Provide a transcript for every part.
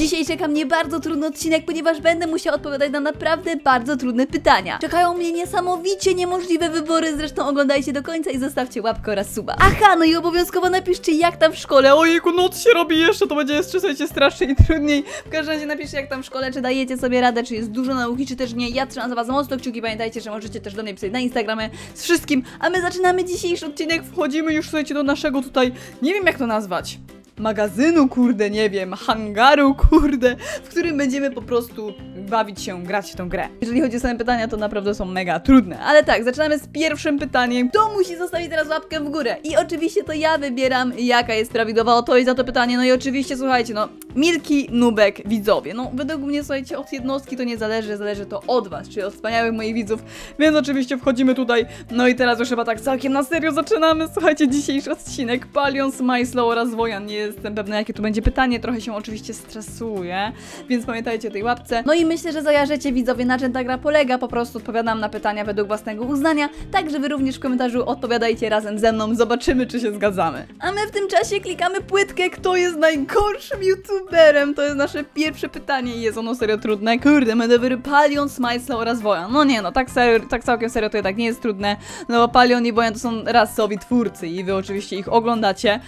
Dzisiaj czeka mnie bardzo trudny odcinek, ponieważ będę musiała odpowiadać na naprawdę bardzo trudne pytania. Czekają mnie niesamowicie niemożliwe wybory, zresztą oglądajcie do końca i zostawcie łapkę oraz suba. Aha, no i obowiązkowo napiszcie jak tam w szkole. Ojejku, noc się robi jeszcze, to będzie jeszcze, słuchajcie, strasznie i trudniej. W każdym razie napiszcie jak tam w szkole, czy dajecie sobie radę, czy jest dużo nauki, czy też nie. Ja trzymam za was mocno kciuki, pamiętajcie, że możecie też do mnie pisać na Instagramie z wszystkim, a my zaczynamy dzisiejszy odcinek. Wchodzimy już, słuchajcie, do naszego tutaj, nie wiem jak to nazwać. Magazynu, kurde, nie wiem, hangaru, kurde, w którym będziemy po prostu bawić się, grać w tą grę. Jeżeli chodzi o same pytania, to naprawdę są mega trudne. Ale tak, zaczynamy z pierwszym pytaniem. Kto musi zostawić teraz łapkę w górę? I oczywiście to ja wybieram, jaka jest prawidłowa odpowiedź na to pytanie. No i oczywiście, słuchajcie, no, Milki, Nubek, widzowie. No, według mnie, słuchajcie, od jednostki to nie zależy, zależy to od was, czyli od wspaniałych moich widzów. Więc oczywiście wchodzimy tutaj, no i teraz już chyba tak całkiem na serio zaczynamy. Słuchajcie, dzisiejszy odcinek Palion, Smajslow oraz Wojan. Nie jestem pewna, jakie tu będzie pytanie, trochę się oczywiście stresuję, więc pamiętajcie o tej łapce. No i myślę, że zajarzycie widzowie, na czym ta gra polega. Po prostu odpowiadam na pytania według własnego uznania, tak że wy również w komentarzu odpowiadajcie razem ze mną, zobaczymy, czy się zgadzamy. A my w tym czasie klikamy płytkę, kto jest najgorszym youtuberem. To jest nasze pierwsze pytanie i jest ono serio trudne. Kurde, Medewyry, Palion, Smajsla oraz Wojan. No nie no, tak, serio, tak całkiem serio to jednak nie jest trudne, no bo Palion i Wojan to są rasowi twórcy i wy oczywiście ich oglądacie.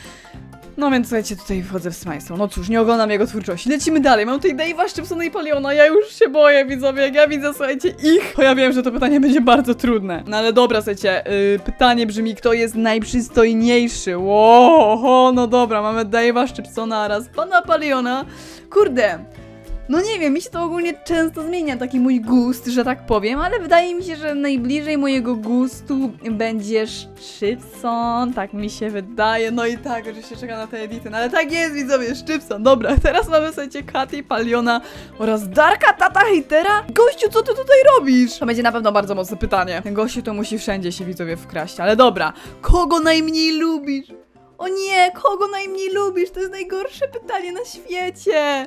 No więc słuchajcie, tutaj wchodzę w Smajslow. No cóż, nie oglądam jego twórczości. Lecimy dalej. Mam tutaj Dave'a, Szczypsona i Paliona. Ja już się boję, widzowie. Jak ja widzę, słuchajcie, ich, to ja wiem, że to pytanie będzie bardzo trudne. No ale dobra, słuchajcie, yy, pytanie brzmi, kto jest najprzystojniejszy? Ło, no dobra, mamy Dave'a, Szczypsona oraz pana Paliona. Kurde, no nie wiem, mi się to ogólnie często zmienia, taki mój gust, że tak powiem, ale wydaje mi się, że najbliżej mojego gustu będzie Szczypson, tak mi się wydaje, no i tak, oczywiście czekam na te edity, no ale tak jest widzowie, Szczypson, dobra, teraz mamy słuchajcie Katy, Paliona oraz Darka, tata hejtera. Gościu, co ty tutaj robisz? To będzie na pewno bardzo mocne pytanie. Gościu to musi wszędzie się widzowie wkraść, ale dobra, kogo najmniej lubisz? O nie, kogo najmniej lubisz? To jest najgorsze pytanie na świecie.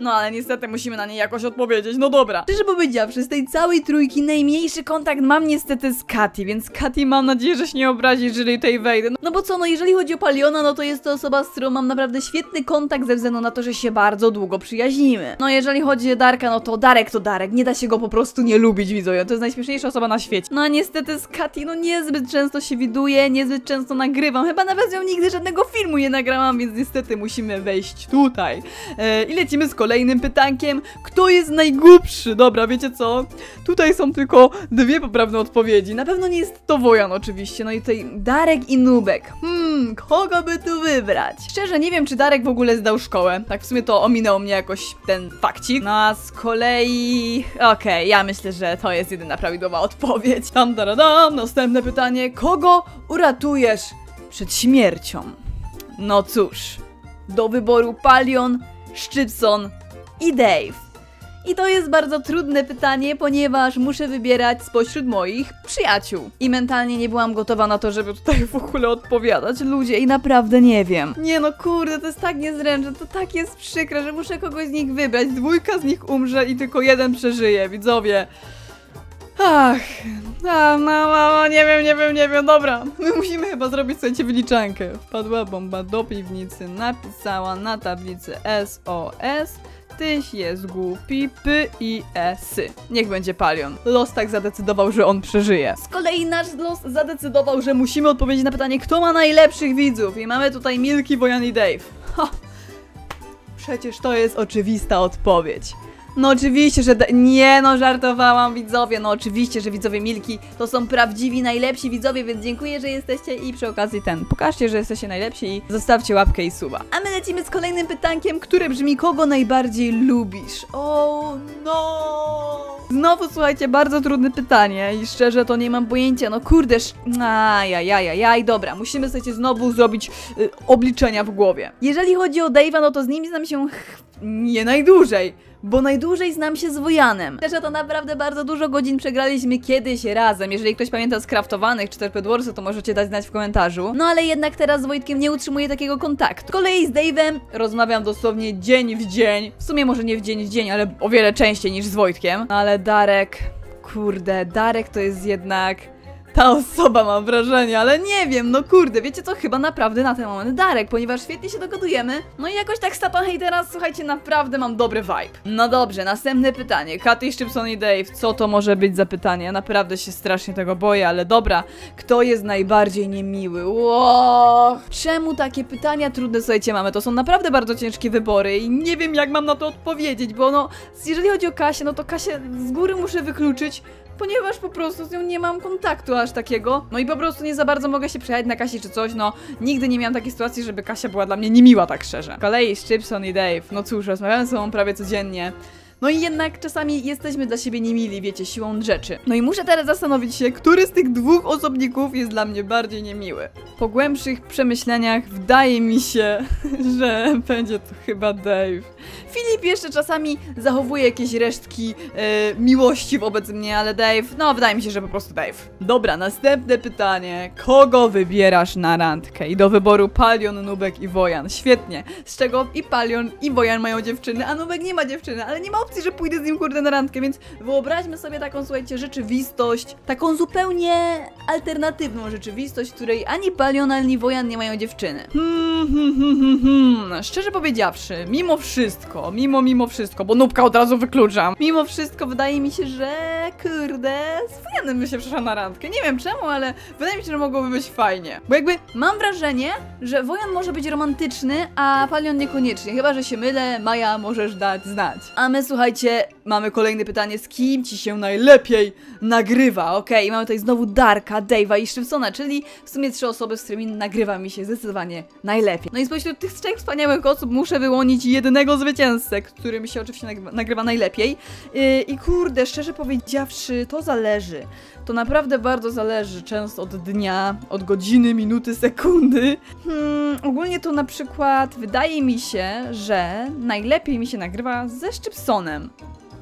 No ale niestety musimy na nie jakoś odpowiedzieć, no dobra. Szczerze powiedziawszy, z tej całej trójki najmniejszy kontakt mam niestety z Katy, więc Katy mam nadzieję, że się nie obrazi, jeżeli tutaj wejdę. No, no bo co, no jeżeli chodzi o Paliona, no to jest to osoba, z którą mam naprawdę świetny kontakt ze względu na to, że się bardzo długo przyjaźnimy. No jeżeli chodzi o Darka, no to Darek to Darek, nie da się go po prostu nie lubić, widzowie, to jest najśmieszniejsza osoba na świecie. No a niestety z Katy, no niezbyt często się widuję, niezbyt często nagrywam, chyba nawet z nią nigdy żadnego filmu nie nagrałam, więc niestety musimy wejść tutaj. E, I lecimy z kolejnym kolejnym pytankiem, kto jest najgłupszy? Dobra, wiecie co? Tutaj są tylko dwie poprawne odpowiedzi. Na pewno nie jest to Wojan oczywiście, no i tutaj Darek i Nubek. Hmm, kogo by tu wybrać? Szczerze, nie wiem, czy Darek w ogóle zdał szkołę. Tak w sumie to ominęło mnie jakoś ten fakcik. No a z kolei... Okej, okay, ja myślę, że to jest jedyna prawidłowa odpowiedź. Tam, dam, następne pytanie. Kogo uratujesz przed śmiercią? No cóż, do wyboru Palion, Szczypson i Dave. I to jest bardzo trudne pytanie, ponieważ muszę wybierać spośród moich przyjaciół. I mentalnie nie byłam gotowa na to, żeby tutaj w ogóle odpowiadać ludzie i naprawdę nie wiem. Nie no kurde, to jest tak niezręczne, to tak jest przykre, że muszę kogoś z nich wybrać. Dwójka z nich umrze i tylko jeden przeżyje, widzowie. Ach, a, no, no, nie wiem, nie wiem, nie wiem, dobra. My musimy chyba zrobić, słuchajcie, wyliczankę. Wpadła bomba do piwnicy, napisała na tablicy SOS tyś jest głupi, p i e sy. Niech będzie palion. Los tak zadecydował, że on przeżyje. Z kolei nasz los zadecydował, że musimy odpowiedzieć na pytanie, kto ma najlepszych widzów. I mamy tutaj Milky, Wojan i Dave. Ha! Przecież to jest oczywista odpowiedź. No oczywiście, że... Nie no, żartowałam widzowie, no oczywiście, że widzowie Milki to są prawdziwi, najlepsi widzowie, więc dziękuję, że jesteście i przy okazji ten, pokażcie, że jesteście najlepsi i zostawcie łapkę i suba. A my lecimy z kolejnym pytankiem, które brzmi, kogo najbardziej lubisz? O no! Znowu słuchajcie, bardzo trudne pytanie i szczerze to nie mam pojęcia, no kurdeż, ajajajajaj, dobra, musimy sobie znowu zrobić y, obliczenia w głowie. Jeżeli chodzi o Dave'a, no to z nim znam się nie najdłużej bo najdłużej znam się z Wojanem. Że to naprawdę bardzo dużo godzin przegraliśmy kiedyś razem. Jeżeli ktoś pamięta z kraftowanych czy Torped Warsy, to możecie dać znać w komentarzu. No ale jednak teraz z Wojtkiem nie utrzymuję takiego kontaktu. Z kolei z Dave'em rozmawiam dosłownie dzień w dzień. W sumie może nie w dzień w dzień, ale o wiele częściej niż z Wojtkiem. Ale Darek, kurde, Darek to jest jednak ta osoba, mam wrażenie, ale nie wiem, no kurde, wiecie co, chyba naprawdę na ten moment Darek, ponieważ świetnie się dogadujemy, no i jakoś tak stapa hej teraz, słuchajcie, naprawdę mam dobry vibe. No dobrze, następne pytanie, Katy, Szczypson i Dave, co to może być za pytanie? Naprawdę się strasznie tego boję, ale dobra, kto jest najbardziej niemiły? Ło! Czemu takie pytania trudne, słuchajcie, mamy? To są naprawdę bardzo ciężkie wybory i nie wiem, jak mam na to odpowiedzieć, bo no, jeżeli chodzi o Kasię, no to Kasię z góry muszę wykluczyć, ponieważ po prostu z nią nie mam kontaktu aż takiego. No i po prostu nie za bardzo mogę się przejechać na Kasi czy coś, no nigdy nie miałam takiej sytuacji, żeby Kasia była dla mnie niemiła tak szczerze. Z kolei Szczypson i Dave, no cóż, rozmawiamy ze sobą prawie codziennie. No i jednak czasami jesteśmy dla siebie niemili, wiecie, siłą rzeczy. No i muszę teraz zastanowić się, który z tych dwóch osobników jest dla mnie bardziej niemiły. Po głębszych przemyśleniach wydaje mi się, że będzie to chyba Dave. Filip jeszcze czasami zachowuje jakieś resztki e, miłości wobec mnie, ale Dave, no wydaje mi się, że po prostu Dave. Dobra, następne pytanie. Kogo wybierasz na randkę? I do wyboru Palion, Nubek i Wojan. Świetnie. Z czego i Palion i Wojan mają dziewczyny, a Nubek nie ma dziewczyny, ale nie ma opcji, że pójdę z nim kurde na randkę, więc wyobraźmy sobie taką, słuchajcie, rzeczywistość, taką zupełnie alternatywną rzeczywistość, w której ani Palion, ani Wojan nie mają dziewczyny. Hmm, hmm, hmm, hmm, hmm. Szczerze powiedziawszy, mimo wszystko, mimo, mimo wszystko, bo Nubka od razu wykluczam, mimo wszystko wydaje mi się, że kurde, z Wojanem by się przeszła na randkę. Nie wiem czemu, ale wydaje mi się, że mogłoby być fajnie. Bo jakby mam wrażenie, że Wojan może być romantyczny, a Palion niekoniecznie. Chyba, że się mylę, Maja możesz dać znać. A my słuchajcie, mamy kolejne pytanie, z kim ci się najlepiej nagrywa? Okej, i mamy tutaj znowu Darka, Dave'a i Szybsona, czyli w sumie trzy osoby, z którymi nagrywa mi się zdecydowanie najlepiej. No i spośród tych trzech wspaniałych osób muszę wyłonić jednego zwycięzcę, który mi się oczywiście nagrywa, nagrywa najlepiej. Yy, I kurde, szczerze powiedziawszy, to zależy. To naprawdę bardzo zależy, często od dnia, od godziny, minuty, sekundy. Hmm, ogólnie to na przykład wydaje mi się, że najlepiej mi się nagrywa ze Szczypsonem.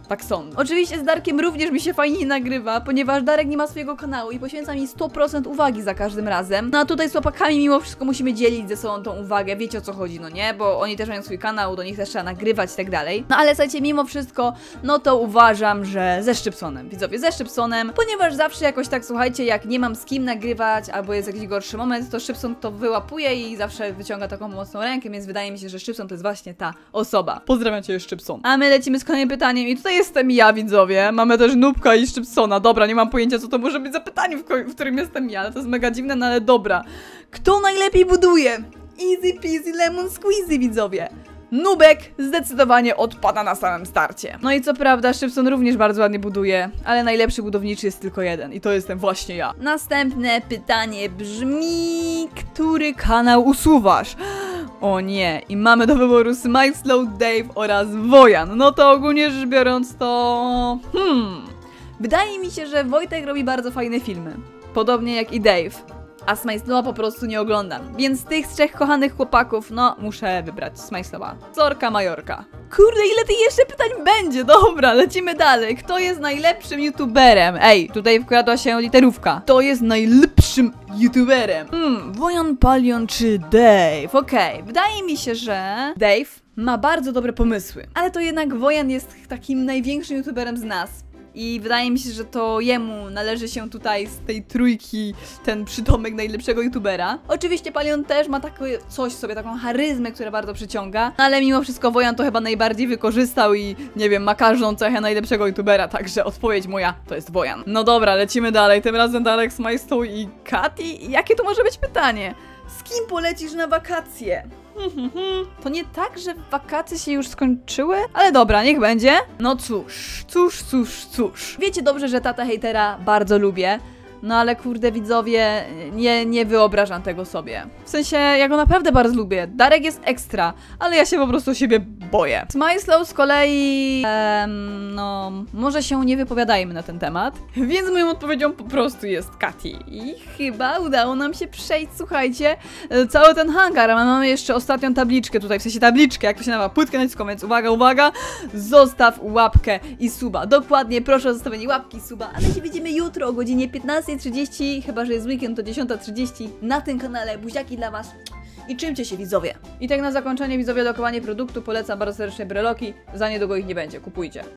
Tak sądzę. Oczywiście z Darkiem również mi się fajnie nagrywa, ponieważ Darek nie ma swojego kanału i poświęca mi 100% uwagi za każdym razem. No a tutaj z łapakami mimo wszystko musimy dzielić ze sobą tą uwagę, wiecie o co chodzi, no nie? Bo oni też mają swój kanał, do nich też trzeba nagrywać i tak dalej. No ale słuchajcie, mimo wszystko, no to uważam, że ze Szczypsonem, widzowie, ze Szczypsonem, ponieważ zawsze jakoś tak, słuchajcie, jak nie mam z kim nagrywać, albo jest jakiś gorszy moment, to Szczypson to wyłapuje i zawsze wyciąga taką mocną rękę, więc wydaje mi się, że Szczypson to jest właśnie ta osoba. Pozdrawiam Cię, Szczypson. A my lecimy z kolejnym pytaniem i tutaj jestem ja, widzowie. Mamy też Nubka i Szczypsona. Dobra, nie mam pojęcia, co to może być za pytanie, w, w którym jestem ja, ale to jest mega dziwne, no ale dobra. Kto najlepiej buduje? Easy peasy lemon squeezy, widzowie. Nubek zdecydowanie odpada na samym starcie. No i co prawda, Szybson również bardzo ładnie buduje, ale najlepszy budowniczy jest tylko jeden i to jestem właśnie ja. Następne pytanie brzmi, który kanał usuwasz? O nie, i mamy do wyboru Smile Slow Dave oraz Wojan. No to ogólnie rzecz biorąc to... Hmm... Wydaje mi się, że Wojtek robi bardzo fajne filmy. Podobnie jak i Dave. A Smajslowa po prostu nie oglądam. Więc tych trzech kochanych chłopaków, no, muszę wybrać Smajslowa. Zorka Majorka. Kurde, ile tych jeszcze pytań będzie? Dobra, lecimy dalej. Kto jest najlepszym youtuberem? Ej, tutaj wkradła się literówka. Kto jest najlepszym youtuberem? Hmm, Wojan Palion czy Dave? Okej, wydaje mi się, że Dave ma bardzo dobre pomysły. Ale to jednak Wojan jest takim największym youtuberem z nas. I wydaje mi się, że to jemu należy się tutaj z tej trójki ten przydomek najlepszego youtubera. Oczywiście Palion też ma takie coś sobie, taką charyzmę, która bardzo przyciąga, ale mimo wszystko Wojan to chyba najbardziej wykorzystał i nie wiem, ma każdą cechę najlepszego youtubera, także odpowiedź moja to jest Wojan. No dobra, lecimy dalej, tym razem Darek z Majstą i Kati. Jakie to może być pytanie? Z kim polecisz na wakacje? To nie tak, że wakacje się już skończyły? Ale dobra, niech będzie. No cóż, cóż, cóż, cóż. Wiecie dobrze, że tata hejtera bardzo lubię. No ale kurde widzowie, nie, nie wyobrażam tego sobie. W sensie, ja go naprawdę bardzo lubię. Darek jest ekstra, ale ja się po prostu siebie boję. Smyslow z kolei, em, no, może się nie wypowiadajmy na ten temat. Więc moją odpowiedzią po prostu jest Kati. I chyba udało nam się przejść, słuchajcie, e, cały ten hangar. A mamy jeszcze ostatnią tabliczkę tutaj, w sensie tabliczkę, jak to się nazywa, płytkę naciską, więc uwaga, uwaga, zostaw łapkę i suba. Dokładnie, proszę o zostawienie łapki i suba, a my się widzimy jutro o godzinie 15.30, chyba, że jest weekend, to 10.30 na tym kanale. Buziaki dla Was. I czymcie się widzowie. I tak na zakończenie widzowie lokowanie produktu polecam bardzo serdecznie breloki. Za niedługo ich nie będzie, kupujcie.